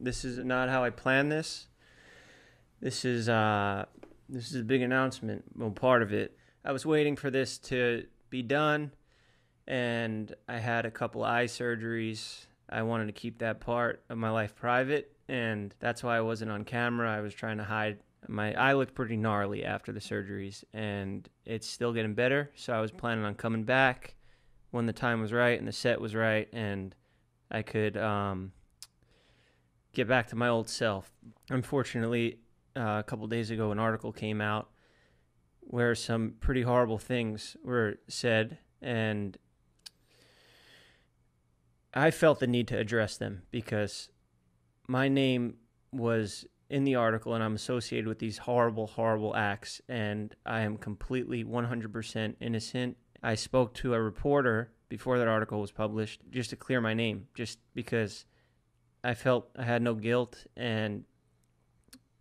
This is not how I planned this. This is uh, this is a big announcement. Well, part of it. I was waiting for this to be done, and I had a couple eye surgeries. I wanted to keep that part of my life private, and that's why I wasn't on camera. I was trying to hide. My eye looked pretty gnarly after the surgeries, and it's still getting better. So I was planning on coming back when the time was right and the set was right, and I could um, get back to my old self. Unfortunately, uh, a couple days ago, an article came out where some pretty horrible things were said, and I felt the need to address them because my name was in the article and I'm associated with these horrible, horrible acts, and I am completely 100% innocent. I spoke to a reporter before that article was published just to clear my name, just because I felt I had no guilt and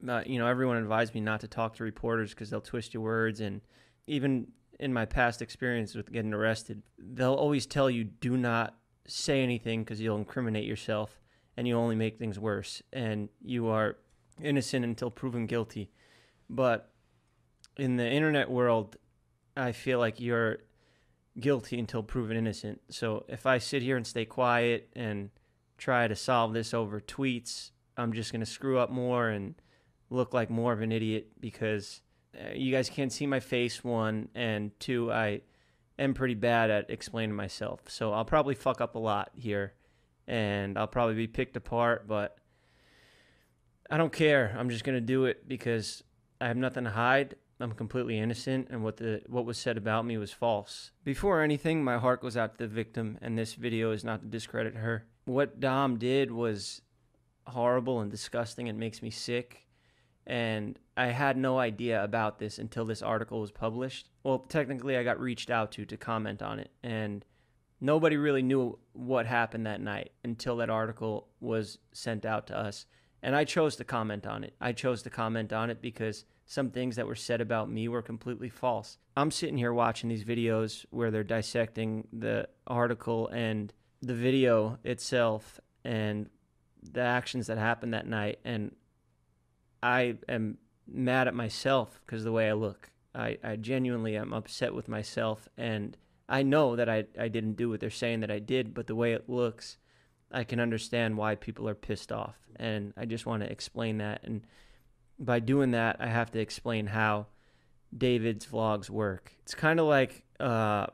uh, you know everyone advised me not to talk to reporters because they'll twist your words and even in my past experience with getting arrested they'll always tell you do not say anything because you'll incriminate yourself and you only make things worse and you are innocent until proven guilty. But in the internet world i feel like you're guilty until proven innocent. So if i sit here and stay quiet and try to solve this over tweets, I'm just going to screw up more and look like more of an idiot because uh, you guys can't see my face, one, and two, I am pretty bad at explaining myself. So I'll probably fuck up a lot here and I'll probably be picked apart, but I don't care. I'm just going to do it because I have nothing to hide. I'm completely innocent, and what the what was said about me was false. Before anything, my heart goes out to the victim, and this video is not to discredit her what Dom did was horrible and disgusting and makes me sick. And I had no idea about this until this article was published. Well, technically, I got reached out to to comment on it. And nobody really knew what happened that night until that article was sent out to us. And I chose to comment on it. I chose to comment on it because some things that were said about me were completely false. I'm sitting here watching these videos where they're dissecting the article and the video itself and the actions that happened that night and I am mad at myself because the way I look. I, I genuinely am upset with myself and I know that I, I didn't do what they're saying that I did, but the way it looks, I can understand why people are pissed off. And I just want to explain that. And by doing that, I have to explain how David's vlogs work. It's kind of like uh,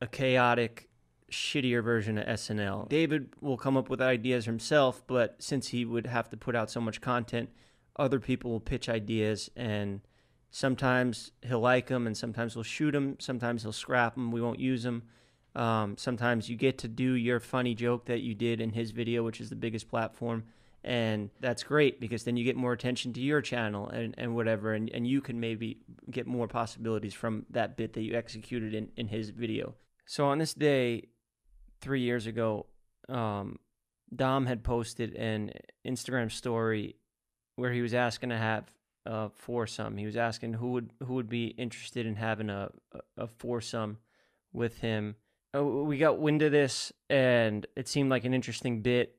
a chaotic shittier version of SNL. David will come up with ideas himself, but since he would have to put out so much content, other people will pitch ideas and sometimes he'll like them and sometimes he'll shoot them, sometimes he'll scrap them, we won't use them. Um, sometimes you get to do your funny joke that you did in his video, which is the biggest platform. And that's great because then you get more attention to your channel and, and whatever, and, and you can maybe get more possibilities from that bit that you executed in, in his video. So on this day, three years ago, um, Dom had posted an Instagram story where he was asking to have a foursome. He was asking who would who would be interested in having a a, foursome with him. Uh, we got wind of this, and it seemed like an interesting bit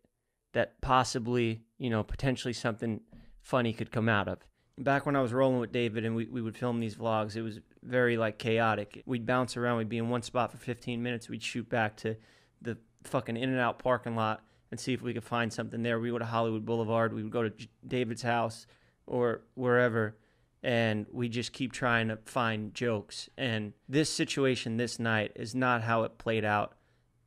that possibly, you know, potentially something funny could come out of. Back when I was rolling with David and we, we would film these vlogs, it was very like chaotic. We'd bounce around, we'd be in one spot for 15 minutes, we'd shoot back to the fucking In and Out parking lot and see if we could find something there. We go to Hollywood Boulevard. We would go to David's house or wherever, and we just keep trying to find jokes. And this situation this night is not how it played out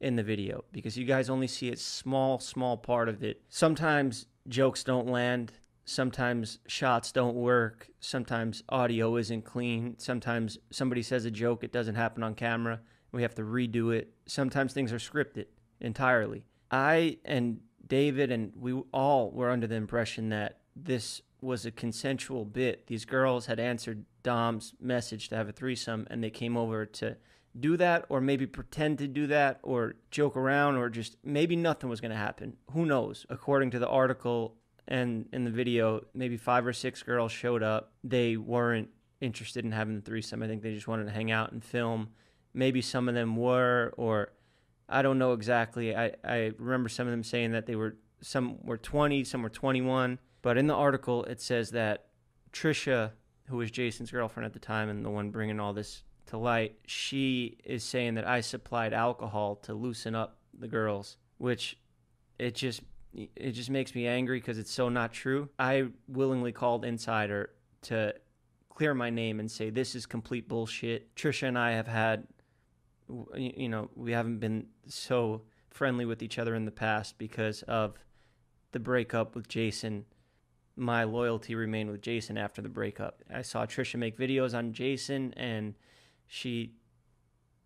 in the video because you guys only see a small, small part of it. Sometimes jokes don't land. Sometimes shots don't work. Sometimes audio isn't clean. Sometimes somebody says a joke, it doesn't happen on camera we have to redo it. Sometimes things are scripted entirely. I and David and we all were under the impression that this was a consensual bit. These girls had answered Dom's message to have a threesome and they came over to do that or maybe pretend to do that or joke around or just maybe nothing was going to happen. Who knows? According to the article and in the video, maybe five or six girls showed up. They weren't interested in having the threesome. I think they just wanted to hang out and film maybe some of them were, or I don't know exactly. I, I remember some of them saying that they were some were 20, some were 21. But in the article, it says that Trisha, who was Jason's girlfriend at the time and the one bringing all this to light, she is saying that I supplied alcohol to loosen up the girls, which it just it just makes me angry because it's so not true. I willingly called Insider to clear my name and say this is complete bullshit. Trisha and I have had, you know, we haven't been so friendly with each other in the past because of the breakup with Jason. My loyalty remained with Jason after the breakup. I saw Trisha make videos on Jason and she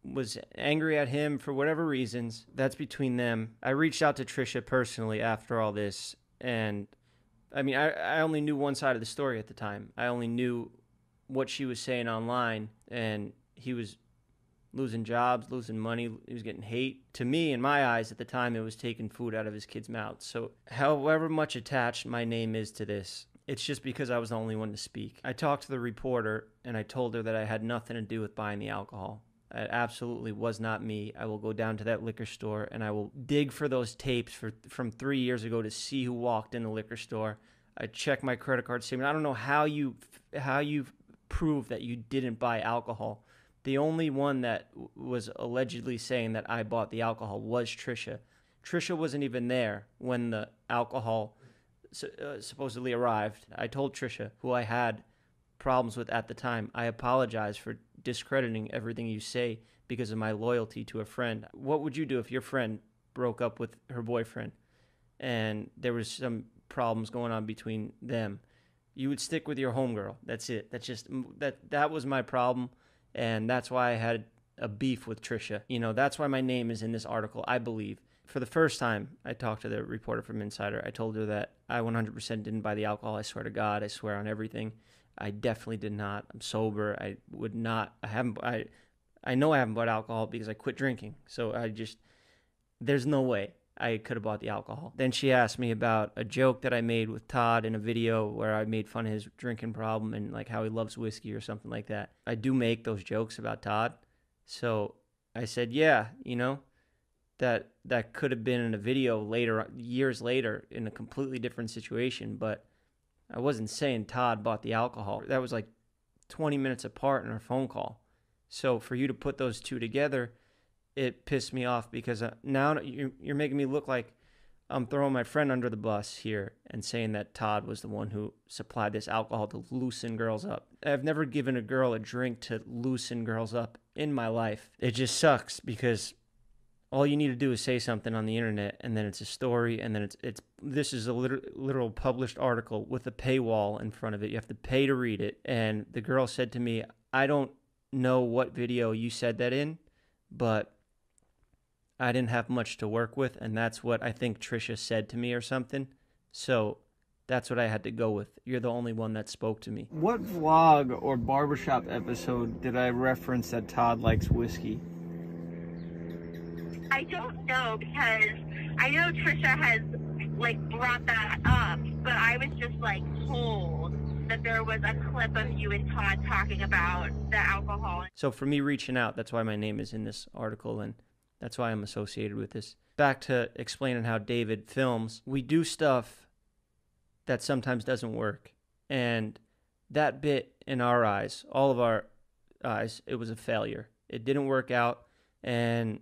was angry at him for whatever reasons. That's between them. I reached out to Trisha personally after all this, and I mean, I, I only knew one side of the story at the time. I only knew what she was saying online, and he was losing jobs, losing money, he was getting hate. To me, in my eyes at the time, it was taking food out of his kids' mouths. So, however much attached my name is to this, it's just because I was the only one to speak. I talked to the reporter and I told her that I had nothing to do with buying the alcohol. It absolutely was not me. I will go down to that liquor store and I will dig for those tapes for, from three years ago to see who walked in the liquor store. I check my credit card statement. I don't know how you how you prove that you didn't buy alcohol. The only one that was allegedly saying that I bought the alcohol was Trisha. Trisha wasn't even there when the alcohol uh, supposedly arrived. I told Trisha, who I had problems with at the time, I apologize for discrediting everything you say because of my loyalty to a friend. What would you do if your friend broke up with her boyfriend and there was some problems going on between them? You would stick with your homegirl. That's it. That's just that that was my problem and that's why I had a beef with Trisha. You know, that's why my name is in this article, I believe. For the first time, I talked to the reporter from Insider. I told her that I 100% didn't buy the alcohol. I swear to God, I swear on everything. I definitely did not. I'm sober. I would not. I haven't. I I know I haven't bought alcohol because I quit drinking. So I just there's no way I could have bought the alcohol. Then she asked me about a joke that I made with Todd in a video where I made fun of his drinking problem and like how he loves whiskey or something like that. I do make those jokes about Todd. So I said, "Yeah, you know, that that could have been in a video later years later in a completely different situation, but I wasn't saying Todd bought the alcohol. That was like 20 minutes apart in our phone call. So for you to put those two together, it pissed me off because uh, now you're, making me look like I'm throwing my friend under the bus here and saying that Todd was the one who supplied this alcohol to loosen girls up. I've never given a girl a drink to loosen girls up in my life. It just sucks because all you need to do is say something on the internet and then it's a story and then it's it's this is a literal, literal published article with a paywall in front of it you have to pay to read it and the girl said to me i don't know what video you said that in but i didn't have much to work with and that's what i think trisha said to me or something so that's what I had to go with. You're the only one that spoke to me. What vlog or barbershop episode did I reference that Todd likes whiskey? I don't know because I know Trisha has like brought that up, but I was just like told that there was a clip of you and Todd talking about the alcohol. So for me reaching out, that's why my name is in this article and that's why I'm associated with this. Back to explaining how David films, we do stuff that sometimes doesn't work. And that bit in our eyes, all of our eyes, it was a failure. It didn't work out and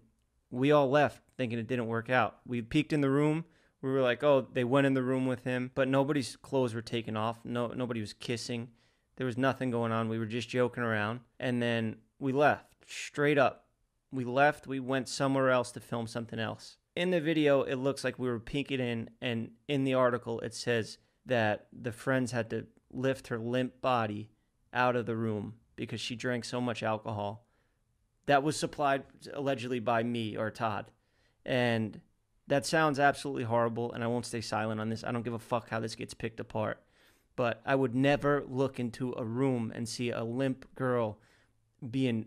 we all left thinking it didn't work out. We peeked in the room. We were like, oh, they went in the room with him, but nobody's clothes were taken off. No, nobody was kissing. There was nothing going on. We were just joking around, and then we left straight up. We left. We went somewhere else to film something else. In the video, it looks like we were peeking in, and in the article, it says that the friends had to lift her limp body out of the room because she drank so much alcohol that was supplied allegedly by me or Todd. And that sounds absolutely horrible, and I won't stay silent on this. I don't give a fuck how this gets picked apart. But I would never look into a room and see a limp girl being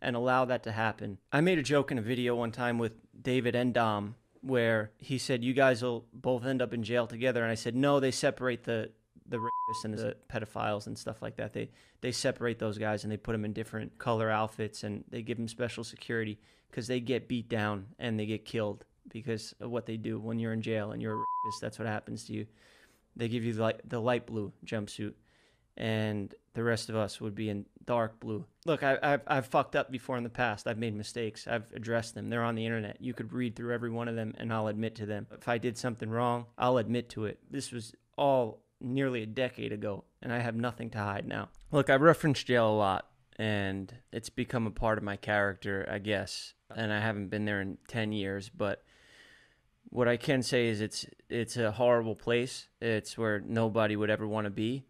and allow that to happen. I made a joke in a video one time with David and Dom where he said, You guys will both end up in jail together. And I said, No, they separate the the rapists and the pedophiles and stuff like that. They they separate those guys and they put them in different color outfits and they give them special security because they get beat down and they get killed. because of what they do when you're in jail and you're a rapist. That's what happens to you. They give you the light, the light blue jumpsuit, and the rest of us would be in dark blue. Look, I, I've, I've fucked up before in the past. I've made mistakes. I've addressed them. They're on the internet. You could read through every one of them, and I'll admit to them. If I did something wrong, I'll admit to it. This was all nearly a decade ago, and I have nothing to hide now. Look, I reference jail a lot, and it's become a part of my character, I guess. And I haven't been there in 10 years, but what I can say is it's it's a horrible place. It's where nobody would ever want to be.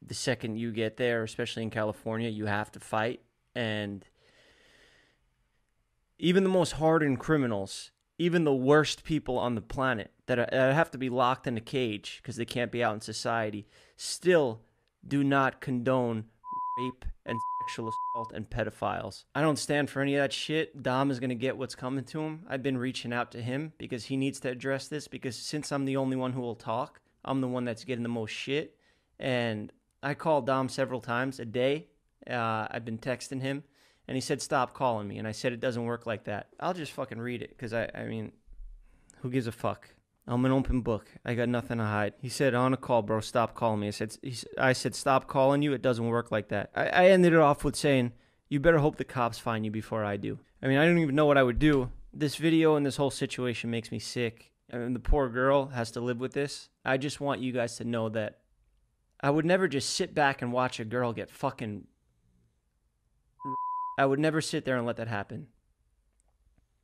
The second you get there, especially in California, you have to fight and even the most hardened criminals, even the worst people on the planet that, are, that have to be locked in a cage because they can't be out in society, still do not condone rape and sexual assault and pedophiles. I don't stand for any of that shit. Dom is going to get what's coming to him. I've been reaching out to him because he needs to address this because since I'm the only one who will talk, I'm the one that's getting the most shit. And I called Dom several times a day. Uh, I've been texting him and he said, stop calling me. And I said, it doesn't work like that. I'll just fucking read it because I, I mean, who gives a fuck? I'm an open book. I got nothing to hide. He said, on a call, bro. Stop calling me. I said, I said, stop calling you. It doesn't work like that. I, I ended it off with saying, you better hope the cops find you before I do. I mean, I don't even know what I would do. This video and this whole situation makes me sick. I mean, the poor girl has to live with this. I just want you guys to know that I would never just sit back and watch a girl get fucking. I would never sit there and let that happen.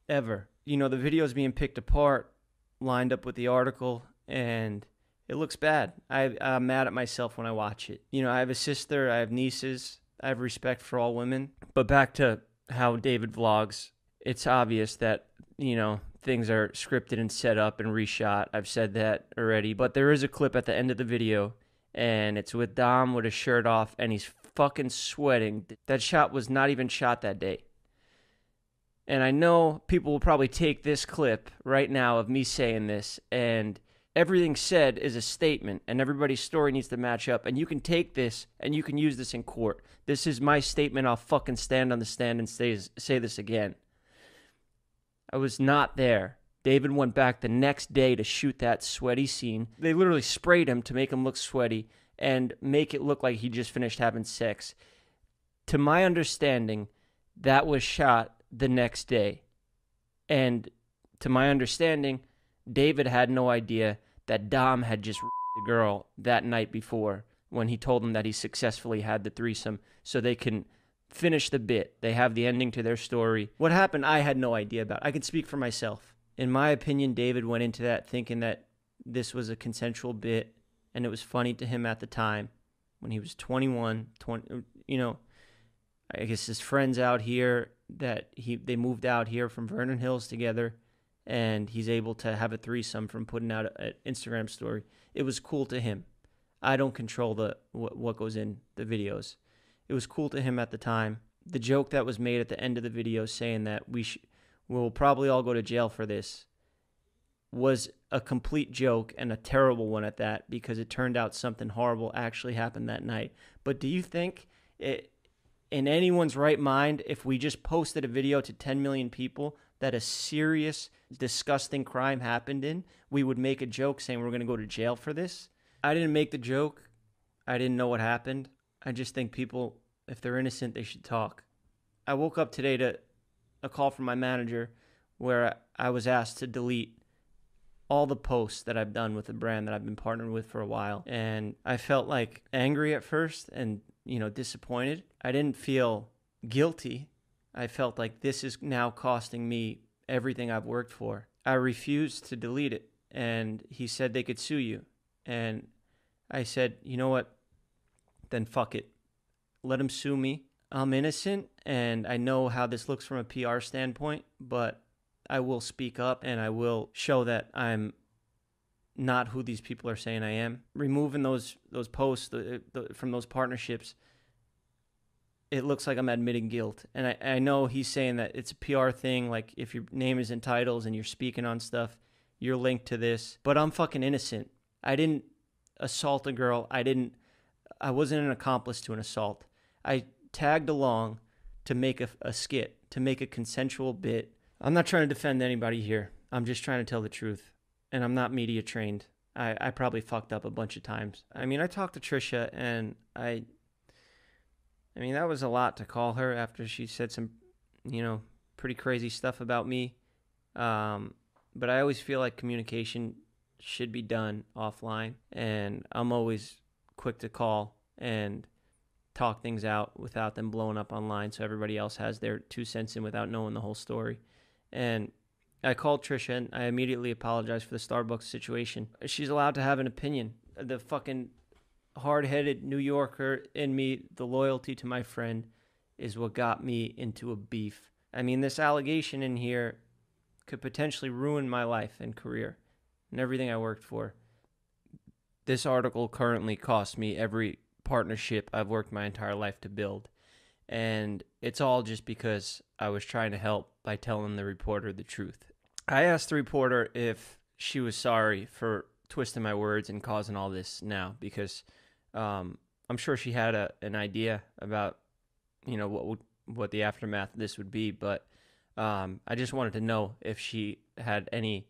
Ever. You know, the video's being picked apart, lined up with the article, and it looks bad. I, I'm mad at myself when I watch it. You know, I have a sister, I have nieces, I have respect for all women. But back to how David vlogs, it's obvious that, you know, things are scripted and set up and reshot. I've said that already. But there is a clip at the end of the video and it's with Dom with his shirt off, and he's fucking sweating. That shot was not even shot that day. And I know people will probably take this clip right now of me saying this, and everything said is a statement, and everybody's story needs to match up. And you can take this and you can use this in court. This is my statement. I'll fucking stand on the stand and say, say this again. I was not there. David went back the next day to shoot that sweaty scene. They literally sprayed him to make him look sweaty and make it look like he just finished having sex. To my understanding, that was shot the next day. And to my understanding, David had no idea that Dom had just the girl that night before when he told him that he successfully had the threesome so they can finish the bit. They have the ending to their story. What happened, I had no idea about. I can speak for myself in my opinion, David went into that thinking that this was a consensual bit and it was funny to him at the time when he was 21, 20, you know, I guess his friends out here that he they moved out here from Vernon Hills together and he's able to have a threesome from putting out an Instagram story. It was cool to him. I don't control the what, what goes in the videos. It was cool to him at the time. The joke that was made at the end of the video saying that we should we'll probably all go to jail for this, was a complete joke and a terrible one at that because it turned out something horrible actually happened that night. But do you think it, in anyone's right mind, if we just posted a video to 10 million people that a serious, disgusting crime happened in, we would make a joke saying we're going to go to jail for this? I didn't make the joke. I didn't know what happened. I just think people, if they're innocent, they should talk. I woke up today to a call from my manager where I was asked to delete all the posts that I've done with the brand that I've been partnered with for a while. And I felt like angry at first and, you know, disappointed. I didn't feel guilty. I felt like this is now costing me everything I've worked for. I refused to delete it. And he said they could sue you. And I said, you know what? Then fuck it. Let them sue me. I'm innocent and I know how this looks from a PR standpoint, but I will speak up and I will show that I'm not who these people are saying I am. Removing those those posts the, the, from those partnerships, it looks like I'm admitting guilt. And I, I know he's saying that it's a PR thing. Like if your name is in titles and you're speaking on stuff, you're linked to this. But I'm fucking innocent. I didn't assault a girl. I didn't. I wasn't an accomplice to an assault. I tagged along to make a, a skit, to make a consensual bit. I'm not trying to defend anybody here. I'm just trying to tell the truth. And I'm not media trained. I, I probably fucked up a bunch of times. I mean, I talked to Trisha and I I mean, that was a lot to call her after she said some, you know, pretty crazy stuff about me. Um, but I always feel like communication should be done offline, and I'm always quick to call and talk things out without them blowing up online so everybody else has their two cents in without knowing the whole story. And I called Trisha and I immediately apologized for the Starbucks situation. She's allowed to have an opinion. The fucking hard headed New Yorker in me, the loyalty to my friend, is what got me into a beef. I mean, this allegation in here could potentially ruin my life and career and everything I worked for. This article currently costs me every partnership I've worked my entire life to build. And it's all just because I was trying to help by telling the reporter the truth. I asked the reporter if she was sorry for twisting my words and causing all this now because um, I'm sure she had a, an idea about, you know, what would, what the aftermath this would be, but um, I just wanted to know if she had any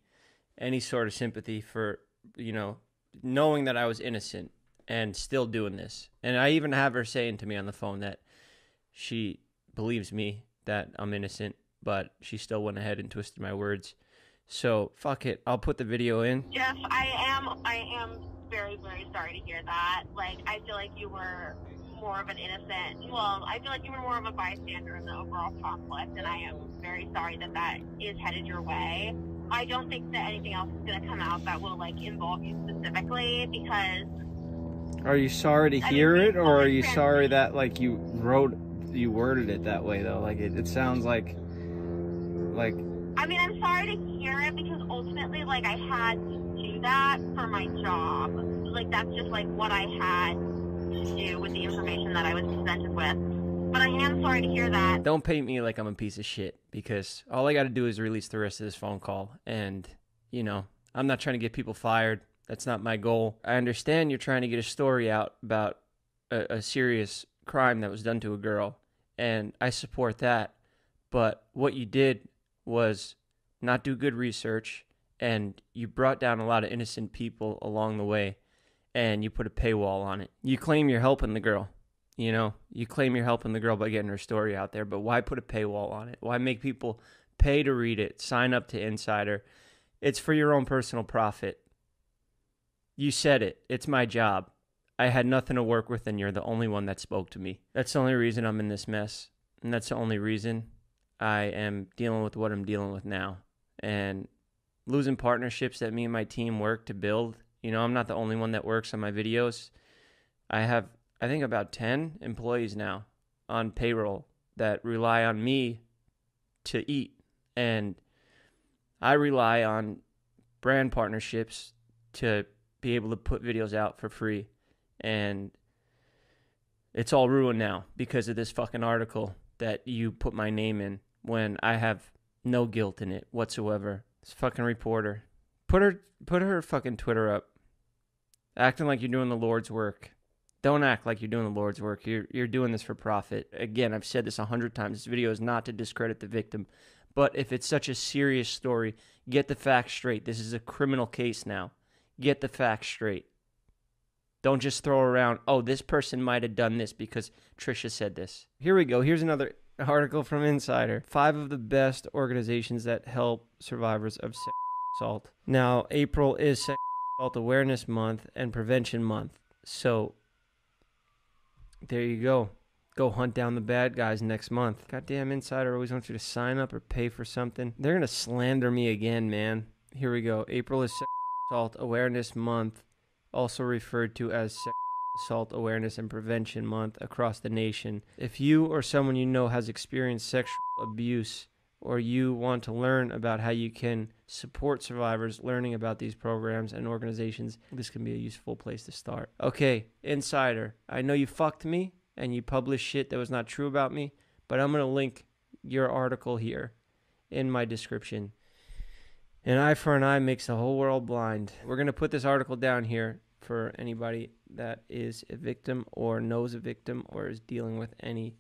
any sort of sympathy for you know knowing that I was innocent and still doing this. And I even have her saying to me on the phone that she believes me that I'm innocent, but she still went ahead and twisted my words. So fuck it. I'll put the video in. Jeff, I am I am very, very sorry to hear that. Like I feel like you were more of an innocent well, I feel like you were more of a bystander in the overall conflict and I am very sorry that that is headed your way. I don't think that anything else is going to come out that will like involve you specifically because Are you sorry to hear it or are you sorry that like you wrote you worded it that way though? Like it, it sounds like like I mean, I'm sorry to hear it because ultimately, like, I had to do that for my job. Like, that's just, like, what I had to do with the information that I was presented with. But I am sorry to hear that. don't paint me like I'm a piece of shit because all I got to do is release the rest of this phone call and you know, I'm not trying to get people fired. That's not my goal. I understand you're trying to get a story out about a, a serious crime that was done to a girl and I support that. But what you did was not do good research and you brought down a lot of innocent people along the way and you put a paywall on it. You claim you're helping the girl. You know, you claim you're helping the girl by getting her story out there, but why put a paywall on it? Why make people pay to read it, sign up to Insider? It's for your own personal profit. You said it. It's my job. I had nothing to work with, and you're the only one that spoke to me. That's the only reason I'm in this mess. And that's the only reason I am dealing with what I'm dealing with now. And losing partnerships that me and my team work to build. You know, I'm not the only one that works on my videos. I have, I think, about 10 employees now on payroll that rely on me to eat. And I rely on brand partnerships to be able to put videos out for free. And it's all ruined now because of this fucking article that you put my name in when I have no guilt in it whatsoever. This fucking reporter. Put her put her fucking Twitter up. Acting like you're doing the Lord's work. Don't act like you're doing the Lord's work. You're you're doing this for profit. Again, I've said this a hundred times. This video is not to discredit the victim. But if it's such a serious story, get the facts straight. This is a criminal case now. Get the facts straight. Don't just throw around, oh, this person might have done this because Trisha said this. Here we go. Here's another article from Insider. Five of the best organizations that help survivors of sexual assault. Now, April is Sexual Assault Awareness Month and Prevention Month. So, there you go. Go hunt down the bad guys next month. Goddamn Insider always wants you to sign up or pay for something. They're to slander me again, man. Here we go. April is Assault Awareness Month, also referred to as Sexual Assault Awareness and Prevention Month across the nation. If you or someone you know has experienced sexual abuse or you want to learn about how you can support survivors learning about these programs and organizations, this can be a useful place to start. Okay, Insider, I know you fucked me and you published shit that was not true about me, but I'm going to link your article here in my description. An eye for an eye makes the whole world blind. We're going to put this article down here for anybody that is a victim or knows a victim or is dealing with any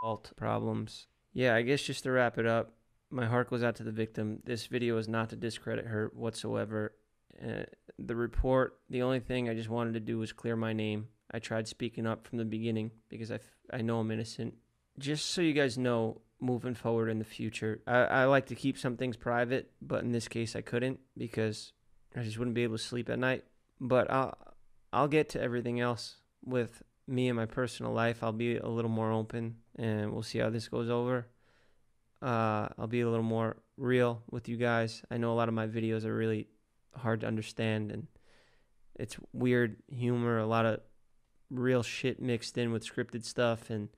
assault problems. Yeah, I guess just to wrap it up, my heart goes out to the victim. This video is not to discredit her whatsoever. Uh, the report, the only thing I just wanted to do was clear my name. I tried speaking up from the beginning because I, I know I'm innocent. Just so you guys know, moving forward in the future, I, I like to keep some things private, but in this case, I couldn't because I just wouldn't be able to sleep at night. But I'll I'll get to everything else with me and my personal life. I'll be a little more open, and we'll see how this goes over. Uh, I'll be a little more real with you guys. I know a lot of my videos are really hard to understand, and it's weird humor, a lot of real shit mixed in with scripted stuff, and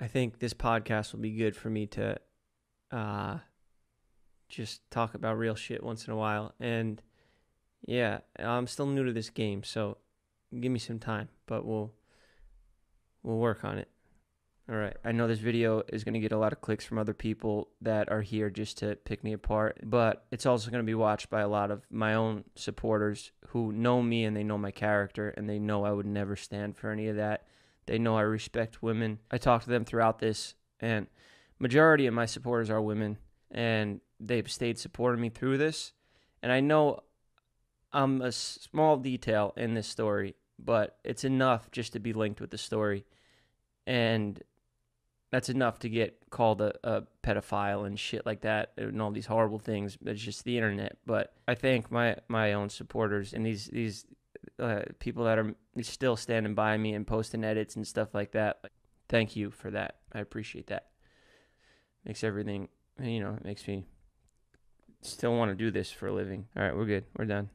I think this podcast will be good for me to uh, just talk about real shit once in a while. And yeah, I'm still new to this game, so give me some time, but we'll we'll work on it. All right. I know this video is going to get a lot of clicks from other people that are here just to pick me apart, but it's also going to be watched by a lot of my own supporters who know me and they know my character and they know I would never stand for any of that. They know I respect women. I talk to them throughout this and majority of my supporters are women and they've stayed supporting me through this. And I know I'm a small detail in this story, but it's enough just to be linked with the story. And that's enough to get called a, a, pedophile and shit like that and all these horrible things. It's just the internet. But I thank my my own supporters and these these uh, people that are still standing by me and posting edits and stuff like that. Thank you for that. I appreciate that. Makes everything you know. It makes me still want to do this for a living. All right, we're good. We're done.